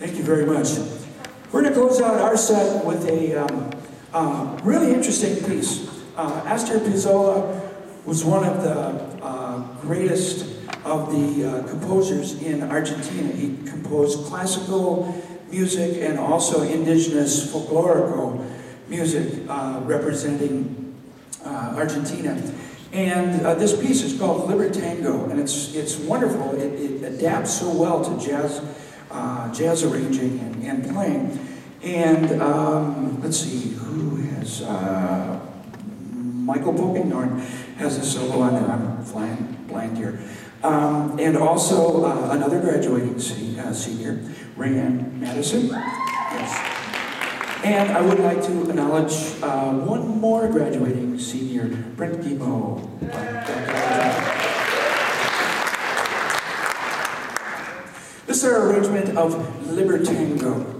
Thank you very much. We're going to close out our set with a um, uh, really interesting piece. Uh, Astor Piazzolla was one of the uh, greatest of the uh, composers in Argentina. He composed classical music and also indigenous folklorico music uh, representing uh, Argentina. And uh, this piece is called Libertango, and it's, it's wonderful. It, it adapts so well to jazz, uh, jazz arranging and, and playing. And um, let's see, who has, uh, Michael Polkinghorn has a solo on there. I'm flying blind here. Um, and also uh, another graduating se- uh, senior, Raeanne Madison. Yes. And I would like to acknowledge uh, one more graduating senior, Brent Guimau. Is arrangement of Libertango.